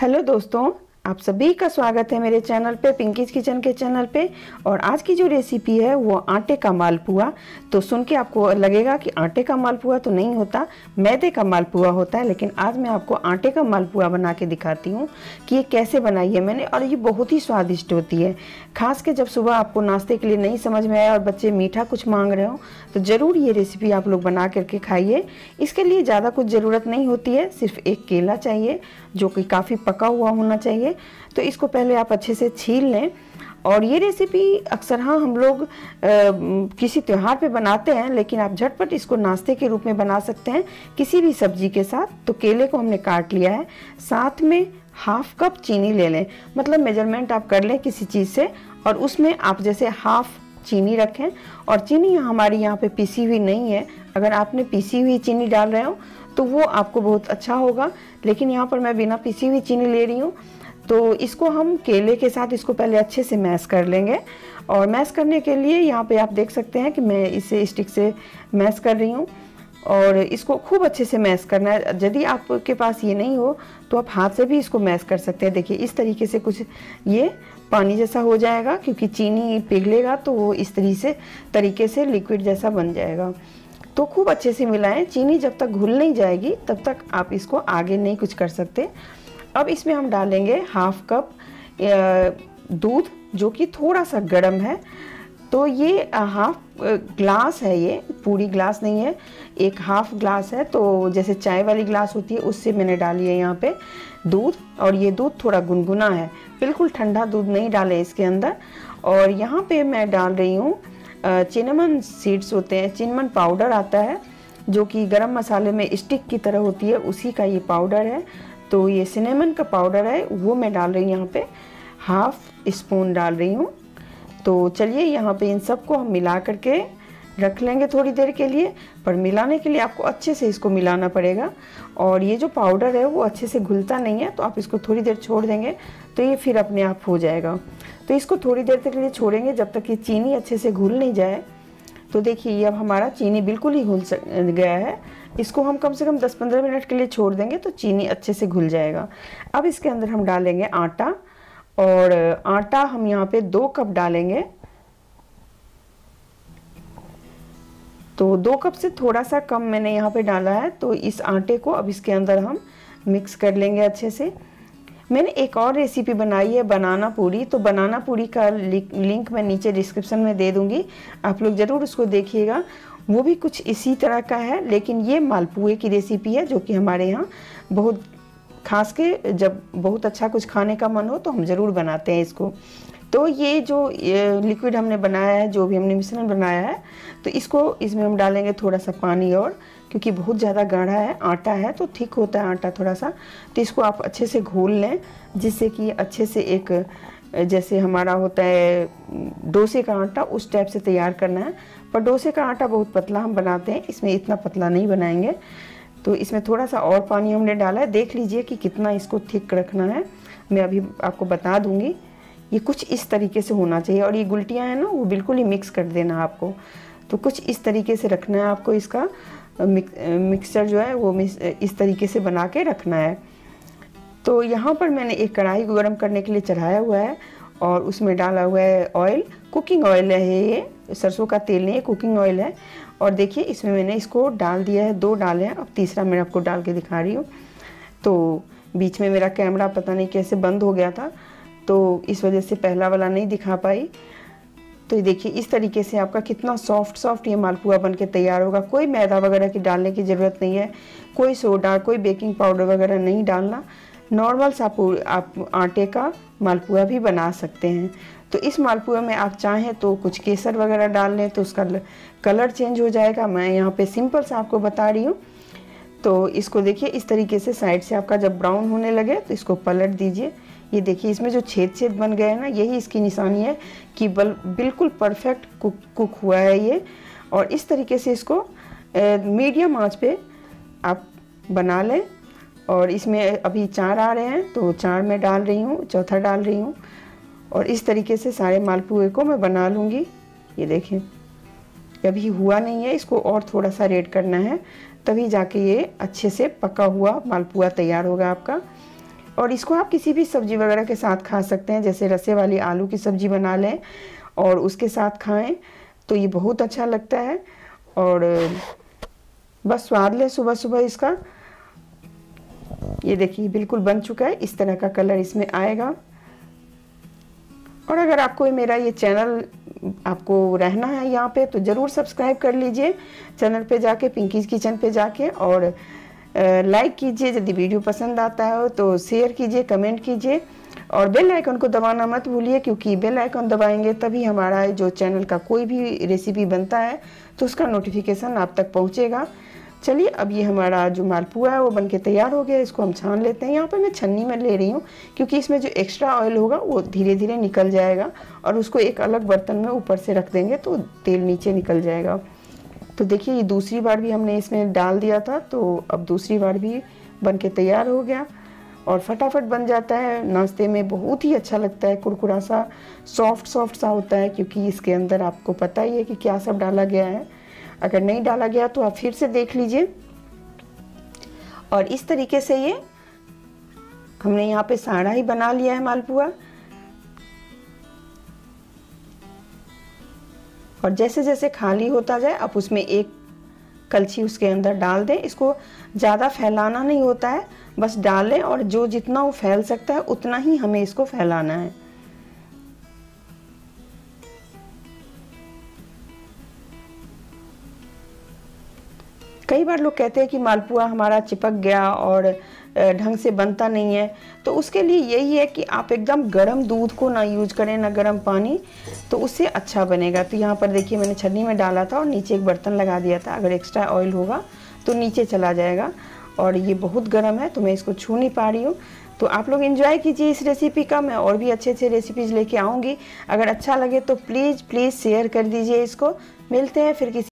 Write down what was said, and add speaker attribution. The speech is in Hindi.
Speaker 1: हेलो दोस्तों आप सभी का स्वागत है मेरे चैनल पे पिंकीज किचन के चैनल पे। और आज की जो रेसिपी है, वो आटे का मालपुआ। तो सुन के आपको लगेगा कि आटे का मालपुआ तो नहीं होता, मैदे का मालपुआ होता है, लेकिन आज मैं आपको आटे का मालपुआ बना के दिखाती हूँ कि ये कैसे बनाई है मैंने। और ये बहुत ही स्वादिष्ट होती है। खास के जब सुबह आपको नाश्ते के लिए नहीं समझ में आया और बच्चे मीठा कुछ मांग रहे हो तो ज़रूर ये रेसिपी आप लोग बना करके खाइए। इसके लिए ज़्यादा कुछ ज़रूरत नहीं होती है, सिर्फ़ एक केला चाहिए, जो कि काफ़ी पका हुआ होना चाहिए। तो इसको पहले आप अच्छे से छील लें। और ये रेसिपी अक्सर हाँ हम लोग आ, किसी त्यौहार पे बनाते हैं लेकिन आप झटपट इसको नाश्ते के रूप में बना सकते हैं किसी भी सब्ज़ी के साथ। तो केले को हमने काट लिया है। साथ में हाफ़ कप चीनी ले लें। मतलब मेज़रमेंट आप कर लें किसी चीज़ से और उसमें आप जैसे हाफ़ चीनी रखें। और चीनी हमारी यहाँ पे पीसी हुई नहीं है। अगर आपने पीसी हुई चीनी डाल रहे हो तो वो आपको बहुत अच्छा होगा। लेकिन यहाँ पर मैं बिना पीसी हुई चीनी ले रही हूँ। तो इसको हम केले के साथ इसको पहले अच्छे से मैश कर लेंगे। और मैश करने के लिए यहाँ पे आप देख सकते हैं कि मैं इसे स्टिक से मैश कर रही हूँ। और इसको खूब अच्छे से मैश करना है। यदि आपके पास ये नहीं हो तो आप हाथ से भी इसको मैश कर सकते हैं। देखिए, इस तरीके से कुछ ये पानी जैसा हो जाएगा, क्योंकि चीनी पिघलेगा तो वो इस तरीके से तरीके से लिक्विड जैसा बन जाएगा। तो खूब अच्छे से मिलाएँ। चीनी जब तक घुल नहीं जाएगी, तब तक आप इसको आगे नहीं कुछ कर सकते। अब इसमें हम डालेंगे हाफ़ कप दूध, जो कि थोड़ा सा गर्म है। तो ये हाफ़ ग्लास है ये, पूरी ग्लास नहीं है, एक हाफ़ ग्लास है। तो जैसे चाय वाली ग्लास होती है, उससे मैंने डाली है यहाँ पे दूध, और ये दूध थोड़ा गुनगुना है। बिल्कुल ठंडा दूध नहीं डाले इसके अंदर। और यहाँ पे मैं डाल रही हूँ चिनमन सीड्स होते हैं चिनमन पाउडर आता है, जो कि गरम मसाले में स्टिक की तरह होती है, उसी का ये पाउडर है। तो ये सिनेमन का पाउडर है, वो मैं डाल रही हूँ यहाँ पे। हाफ़ स्पून डाल रही हूँ। तो चलिए यहाँ पे इन सबको हम मिला करके रख लेंगे थोड़ी देर के लिए, पर मिलाने के लिए आपको अच्छे से इसको मिलाना पड़ेगा। और ये जो पाउडर है, वो अच्छे से घुलता नहीं है तो आप इसको थोड़ी देर छोड़ देंगे तो ये फिर अपने आप हो जाएगा। तो इसको थोड़ी देर तक के लिए छोड़ेंगे, जब तक ये चीनी अच्छे से घुल नहीं जाए। तो देखिए अब हमारा चीनी बिल्कुल ही घुल गया है। इसको हम कम से कम 10-15 मिनट के लिए छोड़ देंगे तो चीनी अच्छे से घुल जाएगा। अब इसके अंदर हम डालेंगे आटा और आटा हम यहाँ पे दो कप डालेंगे। तो दो कप से थोड़ा सा कम मैंने यहाँ पे डाला है तो इस आटे को अब इसके अंदर हम मिक्स कर लेंगे अच्छे से। मैंने एक और रेसिपी बनाई है बनाना पूरी। तो बनाना पूरी का लिंक मैं नीचे डिस्क्रिप्शन में दे दूँगी। आप लोग ज़रूर उसको देखिएगा। वो भी कुछ इसी तरह का है, लेकिन ये मालपुए की रेसिपी है, जो कि हमारे यहाँ बहुत खास के, जब बहुत अच्छा कुछ खाने का मन हो तो हम ज़रूर बनाते हैं इसको। तो ये जो लिक्विड हमने बनाया है, जो भी हमने मिश्रण बनाया है तो इसको, इसमें हम डालेंगे थोड़ा सा पानी और, क्योंकि बहुत ज़्यादा गाढ़ा है, आटा है तो ठीक होता है आटा थोड़ा सा तो इसको आप अच्छे से घोल लें, जिससे कि अच्छे से एक, जैसे हमारा होता है, डोसे का आटा, उस टाइप से तैयार करना है। पर डोसे का आटा बहुत पतला हम बनाते हैं, इसमें इतना पतला नहीं बनाएँगे। तो इसमें थोड़ा सा और पानी हमने डाला है। देख लीजिए कि कितना इसको थिक रखना है। मैं अभी आपको बता दूँगी। ये कुछ इस तरीके से होना चाहिए और ये गुलटियाँ हैं ना, वो बिल्कुल ही मिक्स कर देना आपको। तो कुछ इस तरीके से रखना है आपको इसका मिक्सचर जो है, वो इस तरीके से बना के रखना है। तो यहाँ पर मैंने एक कढ़ाई को गर्म करने के लिए चढ़ाया हुआ है और उसमें डाला हुआ है ऑयल कुकिंग ऑयल है ये सरसों का तेल नहीं है कुकिंग ऑयल है। और देखिए, इसमें मैंने इसको डाल दिया है, दो डाले हैं। अब तीसरा मैं आपको डाल के दिखा रही हूँ। तो बीच में मेरा कैमरा पता नहीं कैसे बंद हो गया था। तो इस वजह से पहला वाला नहीं दिखा पाई। तो ये देखिए, इस तरीके से आपका कितना सॉफ्ट सॉफ्ट ये मालपुआ बन के तैयार होगा। कोई मैदा वगैरह की डालने की ज़रूरत नहीं है। कोई सोडा, कोई बेकिंग पाउडर वगैरह नहीं डालना। नॉर्मल सा आप आटे का मालपुआ भी बना सकते हैं। तो इस मालपुआ में आप चाहें तो कुछ केसर वगैरह डाल लें तो उसका कलर चेंज हो जाएगा। मैं यहाँ पे सिंपल सा आपको बता रही हूँ। तो इसको देखिए, इस तरीके से साइड से आपका जब ब्राउन होने लगे तो इसको पलट दीजिए। ये देखिए, इसमें जो छेद छेद बन गए हैं ना, यही इसकी निशानी है कि बल बिल्कुल परफेक्ट कुक कुक हुआ है ये। और इस तरीके से इसको मीडियम आँच पे आप बना लें। और इसमें अभी चार आ रहे हैं तो चार मैं डाल रही हूँ, चौथा डाल रही हूँ। और इस तरीके से सारे मालपुए को मैं बना लूँगी। ये देखें अभी हुआ नहीं है, इसको और थोड़ा सा रेड करना है, तभी जाके ये अच्छे से पका हुआ मालपुआ तैयार होगा आपका। और इसको आप किसी भी सब्ज़ी वगैरह के साथ खा सकते हैं, जैसे रसे वाली आलू की सब्ज़ी बना लें और उसके साथ खाएँ तो ये बहुत अच्छा लगता है। और बस स्वाद लें सुबह सुबह इसका। ये देखिए, बिल्कुल बन चुका है, इस तरह का कलर इसमें आएगा। और अगर आपको मेरा ये चैनल, आपको रहना है यहाँ पे तो ज़रूर सब्सक्राइब कर लीजिए, चैनल पे जाके पिंकीज किचन पे जाके, और लाइक कीजिए, यदि वीडियो पसंद आता है तो शेयर कीजिए कमेंट कीजिए और बेल आइकन को दबाना मत भूलिए क्योंकि बेल आइकन दबाएँगे तभी हमारा जो चैनल का कोई भी रेसिपी बनता है तो उसका नोटिफिकेशन आप तक पहुँचेगा। चलिए, अब ये हमारा जो मालपुआ है वो बनके तैयार हो गया इसको हम छान लेते हैं। यहाँ पर मैं छन्नी में ले रही हूँ क्योंकि इसमें जो एक्स्ट्रा ऑयल होगा वो धीरे धीरे निकल जाएगा और उसको एक अलग बर्तन में ऊपर से रख देंगे तो तेल नीचे निकल जाएगा। तो देखिए, ये दूसरी बार भी हमने इसमें डाल दिया था तो अब दूसरी बार भी बन के तैयार हो गया और फटाफट बन जाता है। नाश्ते में बहुत ही अच्छा लगता है, कुरकुरा सा सॉफ्ट सॉफ्ट सा होता है, क्योंकि इसके अंदर आपको पता ही है कि क्या सब डाला गया है। अगर नहीं डाला गया तो आप फिर से देख लीजिए। और इस तरीके से ये हमने यहाँ पे साड़ा ही बना लिया है मालपुआ। और जैसे जैसे खाली होता जाए, आप उसमें एक कलछी उसके अंदर डाल दें। इसको ज़्यादा फैलाना नहीं होता है, बस डालें और जो जितना वो फैल सकता है, उतना ही हमें इसको फैलाना है। कई बार लोग कहते हैं कि मालपुआ हमारा चिपक गया और ढंग से बनता नहीं है। तो उसके लिए यही है कि आप एकदम गर्म दूध को ना यूज़ करें, ना गर्म पानी तो उससे अच्छा बनेगा। तो यहाँ पर देखिए मैंने छन्नी में डाला था और नीचे एक बर्तन लगा दिया था। अगर एक्स्ट्रा ऑयल होगा तो नीचे चला जाएगा। और ये बहुत गर्म है तो मैं इसको छू नहीं पा रही हूँ। तो आप लोग इन्जॉय कीजिए इस रेसिपी का। मैं और भी अच्छे अच्छे रेसिपीज़ लेके आऊँगी। अगर अच्छा लगे तो प्लीज़ प्लीज़ शेयर कर दीजिए इसको। मिलते हैं फिर किसी